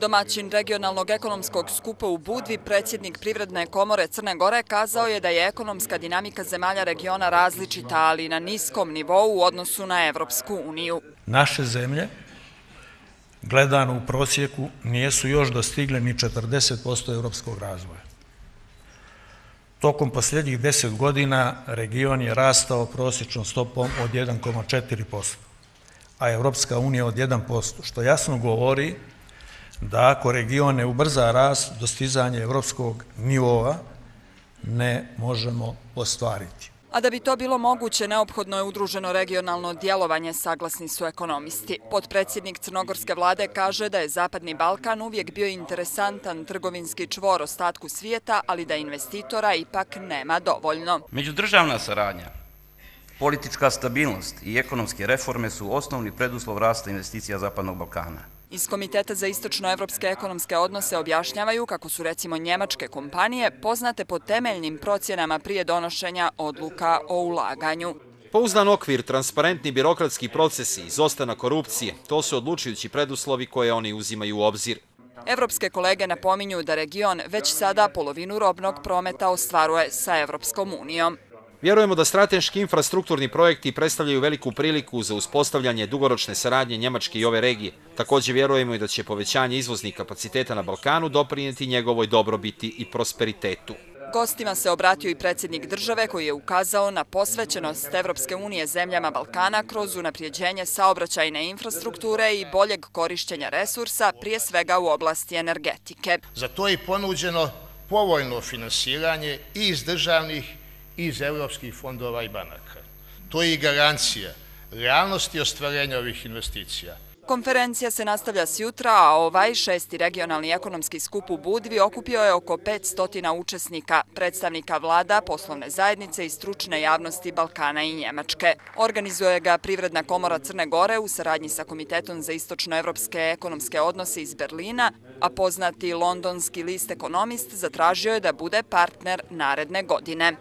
Domaćin regionalnog ekonomskog skupa u Budvi, predsjednik Privredne komore Crne Gore, kazao je da je ekonomska dinamika zemalja regiona različita, ali na niskom nivou u odnosu na Evropsku uniju. Naše zemlje, gledano u prosjeku, nijesu još dostigle ni 40% evropskog razvoja. Tokom posljednjih deset godina region je rastao prosječnom stopom od 1,4%, a Evropska unija od 1%, što jasno govori da ako region ne ubrza rast, dostizanje evropskog nivoa ne možemo ostvariti. A da bi to bilo moguće, neophodno je udruženo regionalno djelovanje, saglasni su ekonomisti. Podpredsjednik Crnogorske vlade kaže da je Zapadni Balkan uvijek bio interesantan trgovinski čvor ostatku svijeta, ali da investitora ipak nema dovoljno. Međudržavna saradnja, politička stabilnost i ekonomske reforme su osnovni preduslov rasta investicija Zapadnog Balkana. Iz Komiteta za istočnoevropske ekonomske odnose objašnjavaju kako su recimo njemačke kompanije poznate po temeljnim procjenama prije donošenja odluka o ulaganju. Pouzdan okvir, transparentni birokratski procesi, izostana korupcije, to su odlučujući preduslovi koje oni uzimaju u obzir. Evropske kolege napominju da region već sada polovinu robnog prometa ostvaruje sa Evropskom unijom. Vjerujemo da strateški infrastrukturni projekti predstavljaju veliku priliku za uspostavljanje dugoročne saradnje Njemačke i ove regije. Također vjerujemo i da će povećanje izvoznih kapaciteta na Balkanu doprinjeti njegovoj dobrobiti i prosperitetu. Gostima se obratio i predsjednik države koji je ukazao na posvećenost Evropske unije zemljama Balkana kroz unaprijeđenje saobraćajne infrastrukture i boljeg korišćenja resursa, prije svega u oblasti energetike. Za to je ponuđeno povoljno finansiranje i iz državnih iz evropskih fondova i banaka. To je i garancija realnosti ostvarenja ovih investicija. Konferencija se nastavlja s jutra, a ovaj šesti regionalni ekonomski skup u Budvi okupio je oko 500 učesnika, predstavnika vlada, poslovne zajednice i stručne javnosti Balkana i Njemačke. Organizuje ga Privredna komora Crne Gore u saradnji sa Komitetom za istočnoevropske ekonomske odnose iz Berlina, a poznati londonski list ekonomist zatražio je da bude partner naredne godine.